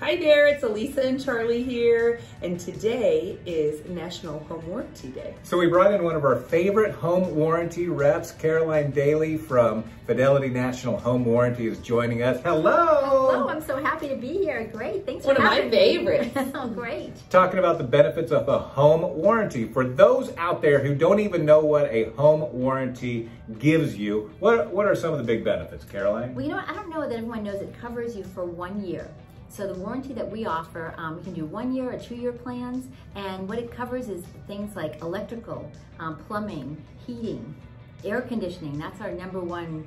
Hi there, it's Alisa and Charley here, and today is National Home Warranty Day. So we brought in one of our favorite home warranty reps, Caroline Daly from Fidelity National Home Warranty is joining us. Hello! Hello, I'm so happy to be here. Great, thanks one for having me. One of my favorites. oh, great. Talking about the benefits of a home warranty. For those out there who don't even know what a home warranty gives you, what, what are some of the big benefits, Caroline? Well, you know what? I don't know that everyone knows it covers you for one year. So the warranty that we offer, um, we can do one year or two year plans, and what it covers is things like electrical, um, plumbing, heating, air conditioning. That's our number one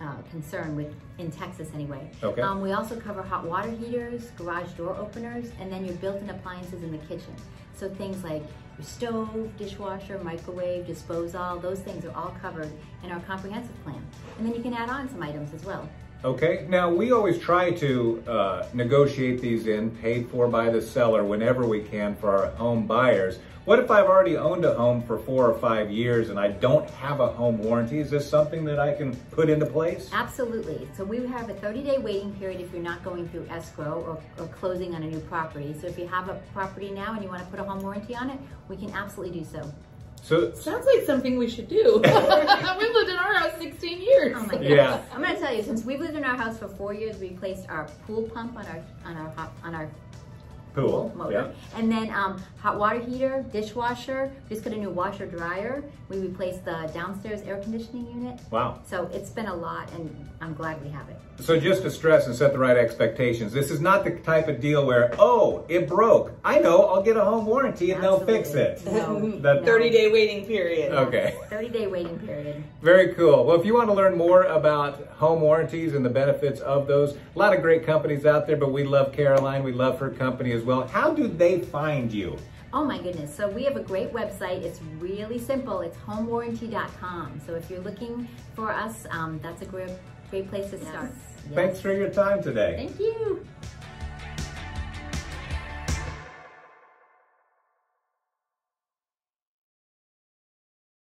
uh, concern with in Texas anyway. Okay. Um, we also cover hot water heaters, garage door openers, and then your built-in appliances in the kitchen. So things like your stove, dishwasher, microwave, disposal, those things are all covered in our comprehensive plan. And then you can add on some items as well. Okay, now we always try to uh, negotiate these in, paid for by the seller whenever we can for our home buyers. What if I've already owned a home for four or five years and I don't have a home warranty? Is this something that I can put into place? Absolutely. So we have a 30-day waiting period if you're not going through escrow or, or closing on a new property. So if you have a property now and you want to put a home warranty on it, we can absolutely do so. So sounds like something we should do. we've lived in our house 16 years. Oh my goodness. Yeah. Tell you, since we've lived in our house for four years, we replaced our pool pump on our on our on our pool, motor. yeah. And then um, hot water heater, dishwasher, just got a new washer dryer. We replaced the downstairs air conditioning unit. Wow. So it's been a lot and I'm glad we have it. So just to stress and set the right expectations, this is not the type of deal where, oh, it broke. I know, I'll get a home warranty and Absolutely. they'll fix it. No, That- 30 day waiting period. Okay. 30 day waiting period. Very cool. Well, if you want to learn more about home warranties and the benefits of those, a lot of great companies out there, but we love Caroline. We love her company as well. How do they find you? Oh my goodness. So we have a great website. It's really simple. It's homewarranty.com. So if you're looking for us, um, that's a great, great place to start. Yes. Thanks for your time today. Thank you.